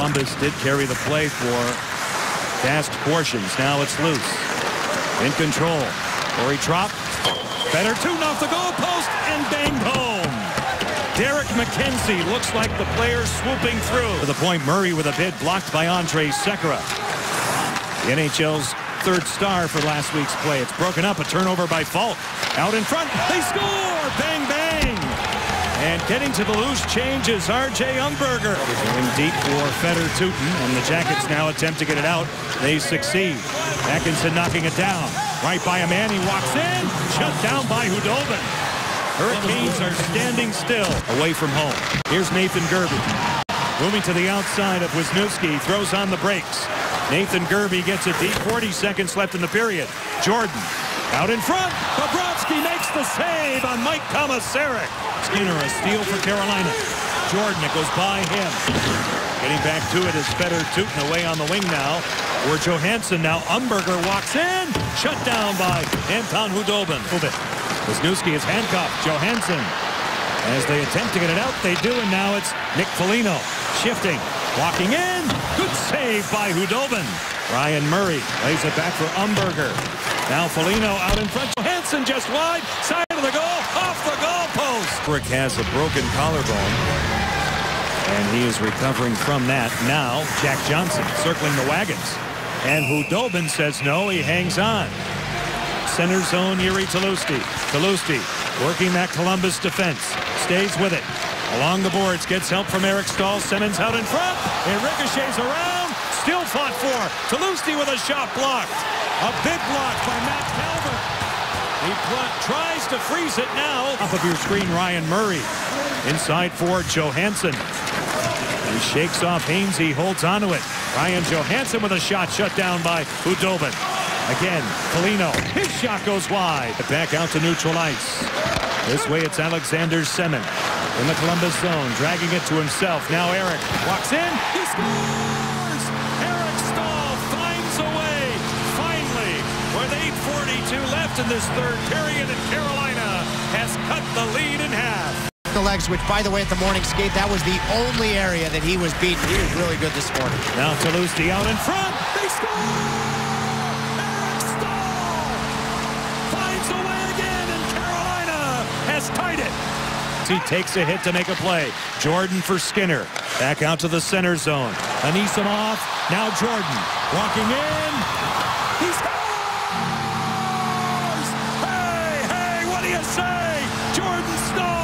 Columbus did carry the play for fast portions. Now it's loose. In control. Corey Tropp. Better two off the goal post and banged home. Derek MacKenzie looks like the player swooping through. To the point, Murray with a bid blocked by Andre Sekera. The NHL's third star for last week's play. It's broken up. A turnover by Faulk. Out in front. They score! Bang, bang! And getting to the loose change is R.J. Umberger. Going deep for Fedor Tyutin, and the Jackets now attempt to get it out. They succeed. Atkinson knocking it down. Right by a man. He walks in. Shut down by Khudobin. Hurricanes are standing still away from home. Here's Nathan Gerbe. Moving to the outside of Wisniewski. Throws on the brakes. Nathan Gerbe gets it deep. 40 seconds left in the period. Jordan out in front. Bobrovsky makes the save on Mike Komisarek. Skinner a steal for Carolina. Jordan, it goes by him. Getting back to it is Fedor Tyutin away on the wing now. Or Johansen now. Umberger walks in. Shut down by Anton Khudobin. Wisniewski is handcuffed. Johansen. As they attempt to get it out, they do, and now it's Nick Foligno shifting, walking in. Good save by Khudobin. Ryan Murray lays it back for Umberger. Now Foligno out in front. Johansen just wide. Side of the goal. Off the goal post. Brick has a broken collarbone. And he is recovering from that. Now, Jack Johnson circling the wagons. And Khudobin says no. He hangs on. Center zone, Jiri Tlusty. Tlusty working that Columbus defense. Stays with it. Along the boards, gets help from Eric Staal. Simmons out in front. It ricochets around. Still fought for. Tlusty with a shot blocked. A big block by Matt Calvert. He tries to freeze it now. Off of your screen, Ryan Murray. Inside for Johansen. He shakes off Haynes. He holds onto it. Ryan Johansen with a shot shut down by Khudobin. Again, Foligno. His shot goes wide. Back out to neutral ice. This way it's Alexander Semin in the Columbus zone, dragging it to himself. Now Eric walks in. In this third period, and Carolina has cut the lead in half. The legs, which, by the way, at the morning skate, that was the only area that he was beaten. He was really good this morning. Now Tlusty out in front. They score! Finds the way again, and Carolina has tied it. He takes a hit to make a play. Jordan for Skinner. Back out to the center zone. Anisimov. Now Jordan. Walking in. He's USA, Jordan Snow.